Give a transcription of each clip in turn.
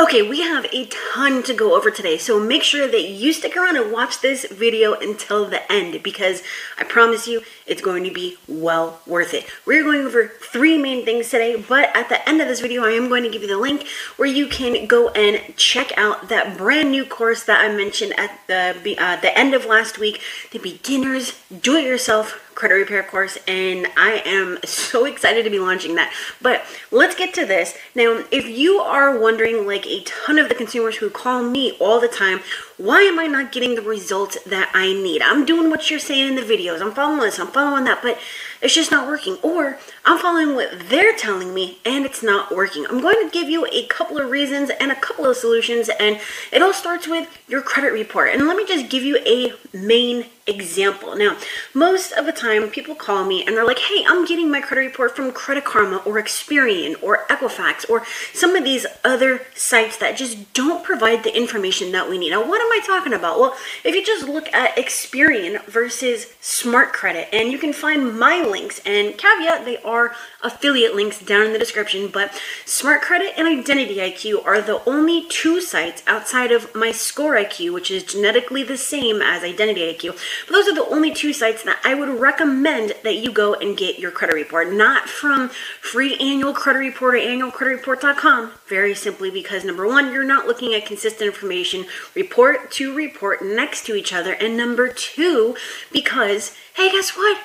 Okay, we have a ton to go over today, so make sure that you stick around and watch this video until the end because I promise you it's going to be well worth it. We're going over three main things today, but at the end of this video, I am going to give you the link where you can go and check out that brand new course that I mentioned at the, uh, the end of last week, the Beginners Do-It-Yourself credit repair course and I am so excited to be launching that. But let's get to this. Now, if you are wondering like a ton of the consumers who call me all the time, why am I not getting the results that I need? I'm doing what you're saying in the videos. I'm following this, I'm following that, but it's just not working. Or I'm following what they're telling me and it's not working. I'm going to give you a couple of reasons and a couple of solutions and it all starts with your credit report. And let me just give you a main example. Now, most of the time people call me and they're like, hey, I'm getting my credit report from Credit Karma or Experian or Equifax or some of these other sites that just don't provide the information that we need. Now, what am I talking about? Well, if you just look at Experian versus Smart Credit, and you can find my links and caveat, they are affiliate links down in the description, but Smart Credit and Identity IQ are the only two sites outside of my Score IQ, which is genetically the same as Identity IQ but those are the only two sites that I would recommend that you go and get your credit report, not from free annual credit report or annualcreditreport.com. Very simply because number one, you're not looking at consistent information report to report next to each other. And number two, because, hey, guess what?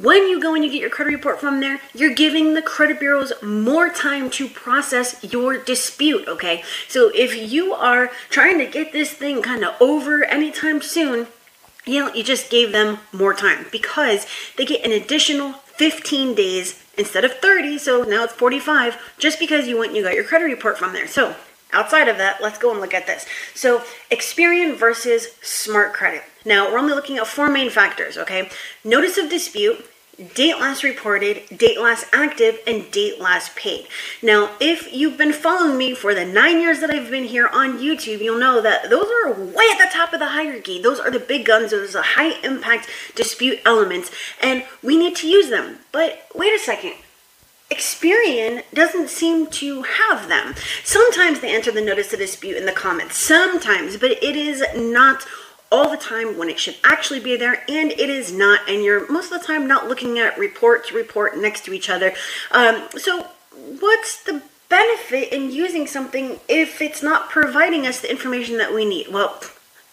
When you go and you get your credit report from there, you're giving the credit bureaus more time to process your dispute, okay? So if you are trying to get this thing kind of over anytime soon, you know, you just gave them more time because they get an additional 15 days instead of 30, so now it's 45, just because you went and you got your credit report from there. So outside of that, let's go and look at this. So Experian versus Smart Credit. Now we're only looking at four main factors, okay? Notice of dispute, date last reported, date last active, and date last paid. Now, if you've been following me for the nine years that I've been here on YouTube, you'll know that those are way at the top of the hierarchy. Those are the big guns, those are the high impact dispute elements, and we need to use them. But wait a second. Experian doesn't seem to have them. Sometimes they enter the notice of dispute in the comments, sometimes, but it is not all the time when it should actually be there and it is not and you're most of the time not looking at report to report next to each other um, so what's the benefit in using something if it's not providing us the information that we need well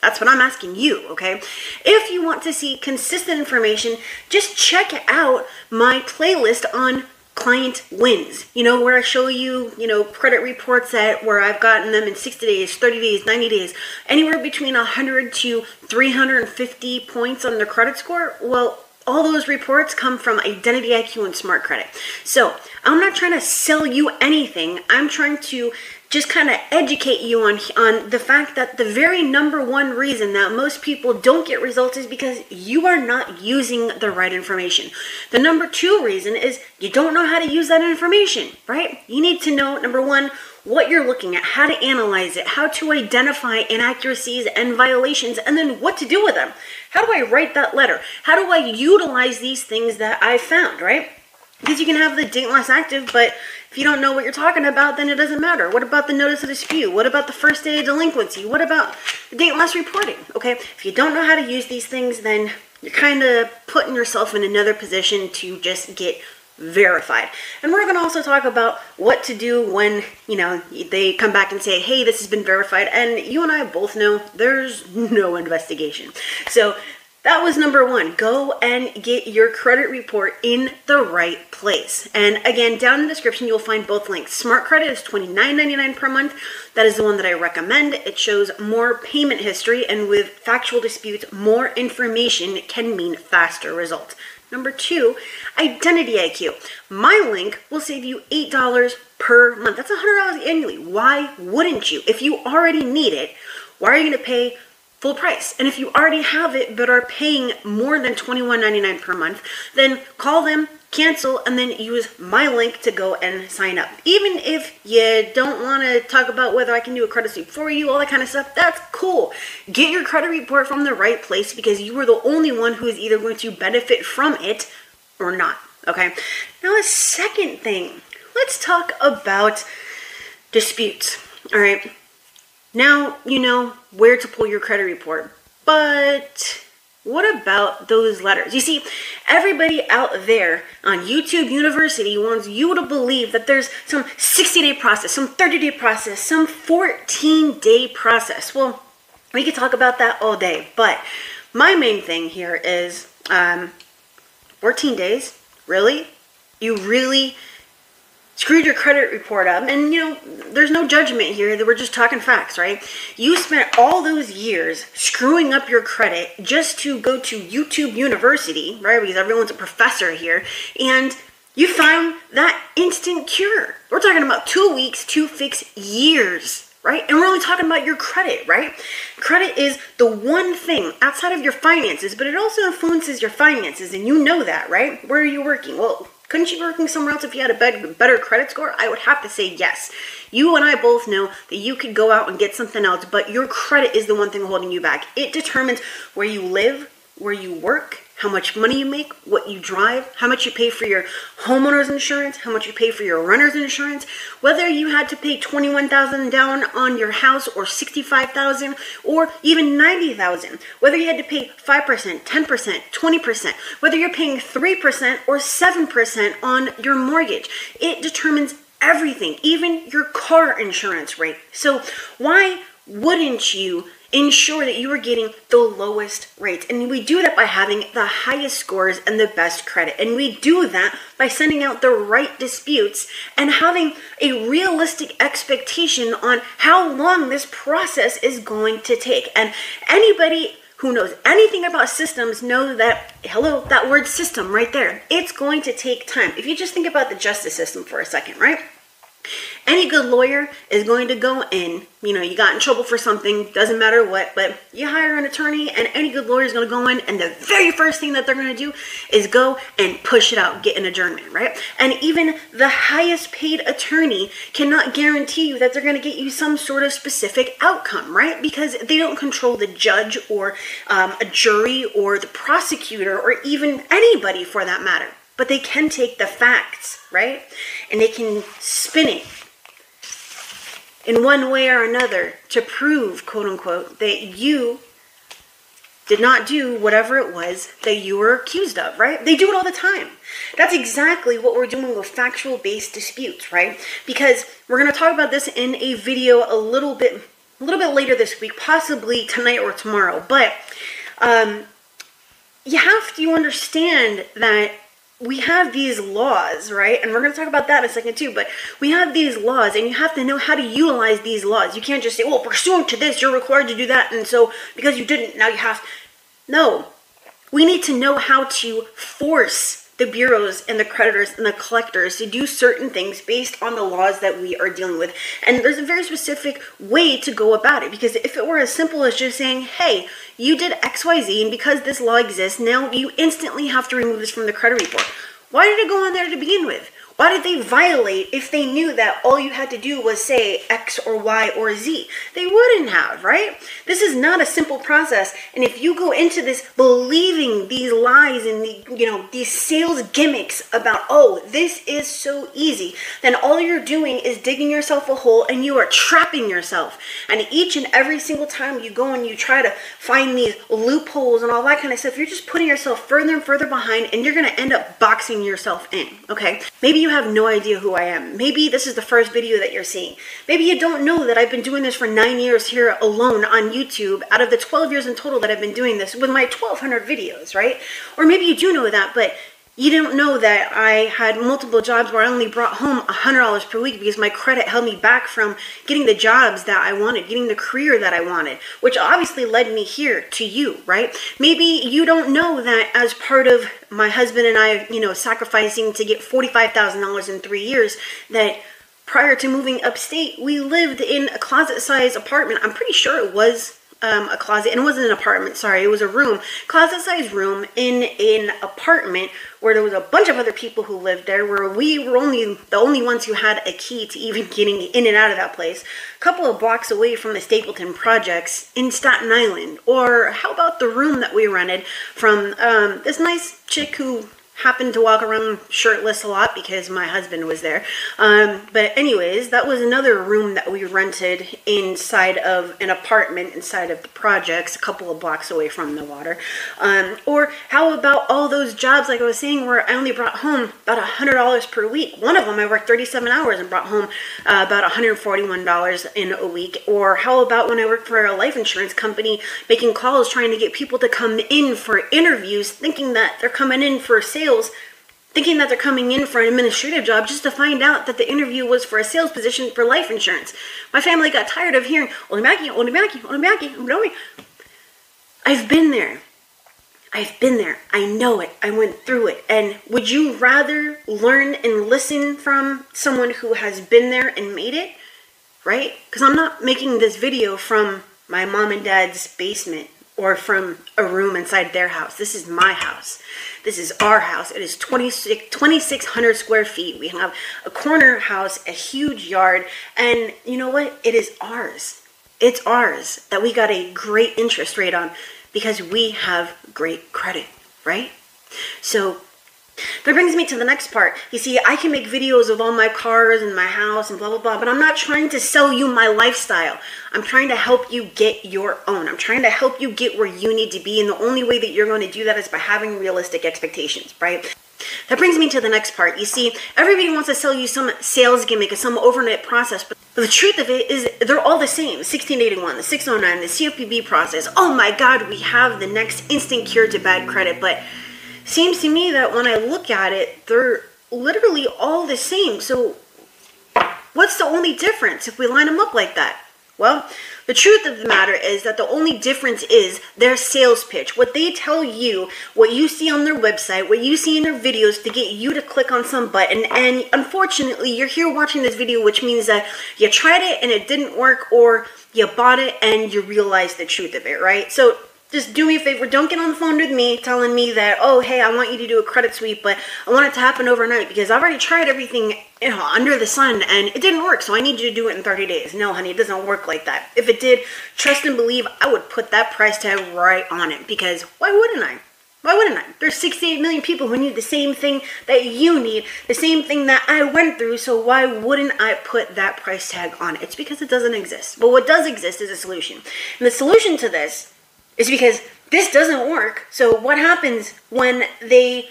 that's what I'm asking you, okay? If you want to see consistent information, just check out my playlist on client wins. You know, where I show you, you know, credit reports at where I've gotten them in 60 days, 30 days, 90 days, anywhere between 100 to 350 points on their credit score. Well, all those reports come from Identity IQ and Smart Credit. So I'm not trying to sell you anything. I'm trying to just kind of educate you on on the fact that the very number one reason that most people don't get results is because you are not using the right information. The number two reason is you don't know how to use that information, right? You need to know number one what you're looking at, how to analyze it, how to identify inaccuracies and violations, and then what to do with them. How do I write that letter? How do I utilize these things that I found, right? Because you can have the date last active, but if you don't know what you're talking about, then it doesn't matter. What about the notice of dispute? What about the first day of delinquency? What about the date last reporting? Okay, if you don't know how to use these things, then you're kind of putting yourself in another position to just get verified. And we're going to also talk about what to do when, you know, they come back and say, hey, this has been verified. And you and I both know there's no investigation. So that was number one. Go and get your credit report in the right place. And again, down in the description, you'll find both links. Smart Credit is $29.99 per month. That is the one that I recommend. It shows more payment history, and with factual disputes, more information can mean faster results. Number two, Identity IQ. My link will save you $8 per month. That's $100 annually. Why wouldn't you? If you already need it, why are you going to pay full price. And if you already have it but are paying more than $21.99 per month, then call them, cancel, and then use my link to go and sign up. Even if you don't want to talk about whether I can do a credit sweep for you, all that kind of stuff, that's cool. Get your credit report from the right place because you are the only one who is either going to benefit from it or not. Okay. Now, the second thing, let's talk about disputes. All right. Now you know where to pull your credit report. But what about those letters? You see, everybody out there on YouTube University wants you to believe that there's some 60 day process, some 30 day process, some 14 day process. Well, we could talk about that all day, but my main thing here is um, 14 days? Really? You really screwed your credit report up. And you know there's no judgment here. That we're just talking facts right? You spent all those years screwing up your credit just to go to youtube university right? Because everyone's a professor here. And you found that instant cure. We're talking about two weeks to fix years right? And we're only talking about your credit right? Credit is the one thing outside of your finances but it also influences your finances. And you know that right? Where are you working? Well couldn't you be working somewhere else if you had a better credit score? I would have to say yes. You and I both know that you could go out and get something else, but your credit is the one thing holding you back. It determines where you live, where you work, how much money you make, what you drive, how much you pay for your homeowner's insurance, how much you pay for your renter's insurance, whether you had to pay 21,000 down on your house or 65,000 or even 90,000, whether you had to pay 5%, 10%, 20%, whether you're paying 3% or 7% on your mortgage. It determines everything, even your car insurance rate. So why wouldn't you ensure that you are getting the lowest rates. And we do that by having the highest scores and the best credit. And we do that by sending out the right disputes and having a realistic expectation on how long this process is going to take. And anybody who knows anything about systems know that hello that word system right there it's going to take time if you just think about the justice system for a second right any good lawyer is going to go in, you know, you got in trouble for something, doesn't matter what, but you hire an attorney and any good lawyer is going to go in and the very first thing that they're going to do is go and push it out, get an adjournment, right? And even the highest paid attorney cannot guarantee you that they're going to get you some sort of specific outcome, right? Because they don't control the judge or um, a jury or the prosecutor or even anybody for that matter but they can take the facts, right? And they can spin it in one way or another to prove, quote unquote, that you did not do whatever it was that you were accused of, right? They do it all the time. That's exactly what we're doing with factual based disputes, right? Because we're going to talk about this in a video a little bit a little bit later this week, possibly tonight or tomorrow. But um, you have to understand that we have these laws, right? And we're going to talk about that in a second too. But we have these laws, and you have to know how to utilize these laws. You can't just say, "Well, pursuant to this, you're required to do that," and so because you didn't, now you have. No, we need to know how to force the bureaus and the creditors and the collectors to do certain things based on the laws that we are dealing with. And there's a very specific way to go about it because if it were as simple as just saying, hey, you did XYZ, and because this law exists, now you instantly have to remove this from the credit report. Why did it go on there to begin with? Why did they violate if they knew that all you had to do was say X or Y or Z? They wouldn't have, right? This is not a simple process. And if you go into this believing these lies and the, you know these sales gimmicks about oh this is so easy, then all you're doing is digging yourself a hole and you are trapping yourself. And each and every single time you go and you try to find these loopholes and all that kind of stuff, you're just putting yourself further and further behind and you're going to end up boxing yourself in, okay? Maybe you have no idea who I am. Maybe this is the first video that you're seeing. Maybe you don't know that I've been doing this for nine years here alone on YouTube out of the 12 years in total that I've been doing this with my 1200 videos, right? Or maybe you do know that, but you don't know that I had multiple jobs where I only brought home $100 per week because my credit held me back from getting the jobs that I wanted, getting the career that I wanted, which obviously led me here to you, right? Maybe you don't know that as part of my husband and I, you know, sacrificing to get $45,000 in three years, that prior to moving upstate, we lived in a closet sized apartment. I'm pretty sure it was um, a closet, and it wasn't an apartment, sorry, it was a room, closet sized room in an apartment where there was a bunch of other people who lived there, where we were only the only ones who had a key to even getting in and out of that place. A couple of blocks away from the Stapleton projects in Staten Island. Or how about the room that we rented from um, this nice chick who happened to walk around shirtless a lot because my husband was there. Um, but anyways, that was another room that we rented inside of an apartment inside of the projects, a couple of blocks away from the water. Um, or how about all those jobs, like I was saying, where I only brought home about a hundred dollars per week. One of them I worked 37 hours and brought home uh, about $141 in a week. Or how about when I worked for a life insurance company, making calls trying to get people to come in for interviews, thinking that they're coming in for sales sales thinking that they're coming in for an administrative job just to find out that the interview was for a sales position for life insurance. My family got tired of hearing, Olimaki, Olimaki, Olimaki. I've been there. I've been there. I know it. I went through it. And would you rather learn and listen from someone who has been there and made it? Right? Because I'm not making this video from my mom and dad's basement or from a room inside their house. This is my house. This is our house. It is 2,600 square feet. We have a corner house, a huge yard, and you know what? It is ours. It's ours that we got a great interest rate on because we have great credit, right? So that brings me to the next part. You see, I can make videos of all my cars and my house and blah, blah, blah, but I'm not trying to sell you my lifestyle. I'm trying to help you get your own. I'm trying to help you get where you need to be. And the only way that you're going to do that is by having realistic expectations, right? That brings me to the next part. You see, everybody wants to sell you some sales gimmick or some overnight process, but the truth of it is they're all the same. 1681, the 609, the CFPB process. Oh my God, we have the next instant cure to bad credit, but seems to me that when I look at it, they're literally all the same. So, what's the only difference if we line them up like that? Well, the truth of the matter is that the only difference is their sales pitch. What they tell you, what you see on their website, what you see in their videos to get you to click on some button. And unfortunately, you're here watching this video, which means that you tried it and it didn't work, or you bought it and you realized the truth of it, right? So just do me a favor. Don't get on the phone with me telling me that, oh, hey, I want you to do a credit sweep, but I want it to happen overnight because I've already tried everything you know, under the sun and it didn't work. So I need you to do it in 30 days. No, honey, it doesn't work like that. If it did, trust and believe, I would put that price tag right on it because why wouldn't I? Why wouldn't I? There's 68 million people who need the same thing that you need, the same thing that I went through, so why wouldn't I put that price tag on it? It's because it doesn't exist. But what does exist is a solution. And the solution to this is because this doesn't work. So what happens when they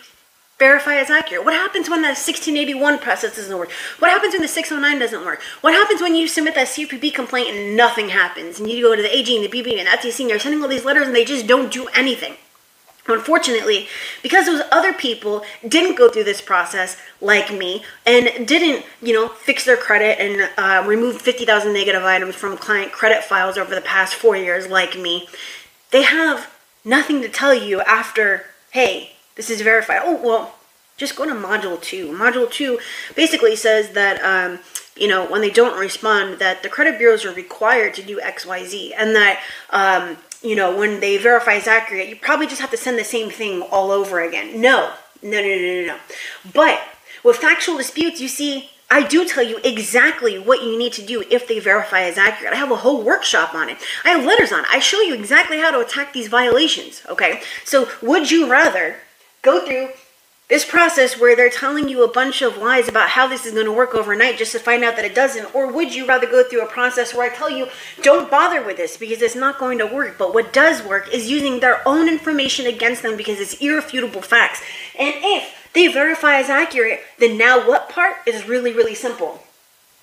verify as accurate? What happens when that 1681 process doesn't work? What happens when the 609 doesn't work? What happens when you submit that CFPB complaint and nothing happens? And you go to the AG and the BB and the FTC and you're sending all these letters and they just don't do anything. Unfortunately, because those other people didn't go through this process like me and didn't, you know, fix their credit and uh, remove 50,000 negative items from client credit files over the past four years like me, they have nothing to tell you after, hey, this is verified. Oh, well, just go to module two. Module two basically says that, um, you know, when they don't respond, that the credit bureaus are required to do X, Y, Z, and that, um, you know, when they verify is accurate, you probably just have to send the same thing all over again. No, no, no, no, no, no. But with factual disputes, you see, I do tell you exactly what you need to do if they verify as accurate. I have a whole workshop on it. I have letters on it. I show you exactly how to attack these violations, okay? So would you rather go through this process where they're telling you a bunch of lies about how this is going to work overnight just to find out that it doesn't? Or would you rather go through a process where I tell you, don't bother with this because it's not going to work? But what does work is using their own information against them because it's irrefutable facts. And if they verify as accurate, then now what part is really, really simple.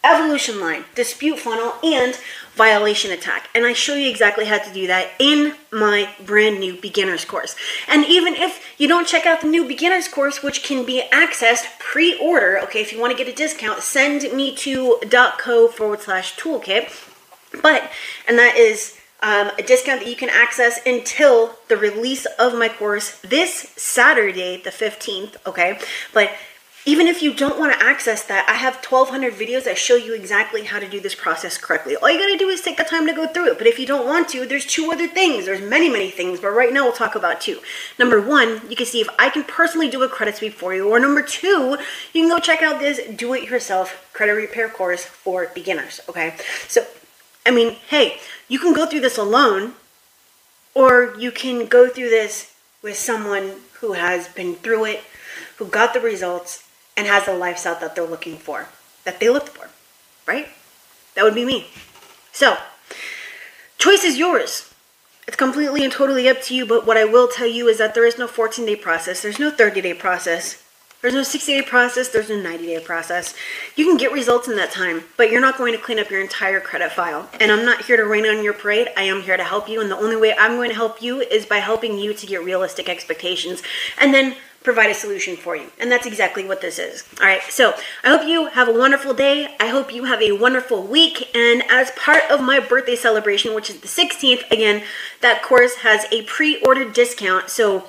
Evolution line, dispute funnel, and violation attack. And I show you exactly how to do that in my brand new beginners course. And even if you don't check out the new beginners course, which can be accessed pre-order, okay, if you want to get a discount, send me to dot .co forward slash toolkit. But, and that is um, a discount that you can access until the release of my course this Saturday, the 15th, okay? But even if you don't want to access that, I have 1200 videos that show you exactly how to do this process correctly. All you got to do is take the time to go through it. But if you don't want to, there's two other things. There's many, many things, but right now we'll talk about two. Number one, you can see if I can personally do a credit sweep for you. Or number two, you can go check out this do-it-yourself credit repair course for beginners, okay? So, I mean, hey, you can go through this alone, or you can go through this with someone who has been through it, who got the results and has the lifestyle that they're looking for, that they looked for, right? That would be me. So, choice is yours. It's completely and totally up to you, but what I will tell you is that there is no 14 day process, there's no 30 day process. There's no 60 day process, there's no 90 day process. You can get results in that time, but you're not going to clean up your entire credit file. And I'm not here to rain on your parade, I am here to help you. And the only way I'm going to help you is by helping you to get realistic expectations and then provide a solution for you. And that's exactly what this is. All right, so I hope you have a wonderful day. I hope you have a wonderful week. And as part of my birthday celebration, which is the 16th, again, that course has a pre ordered discount. So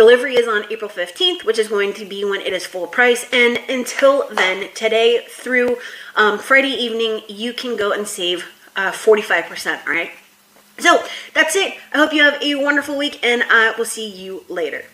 Delivery is on April 15th, which is going to be when it is full price. And until then, today through um, Friday evening, you can go and save uh, 45%. All right. So that's it. I hope you have a wonderful week, and I will see you later.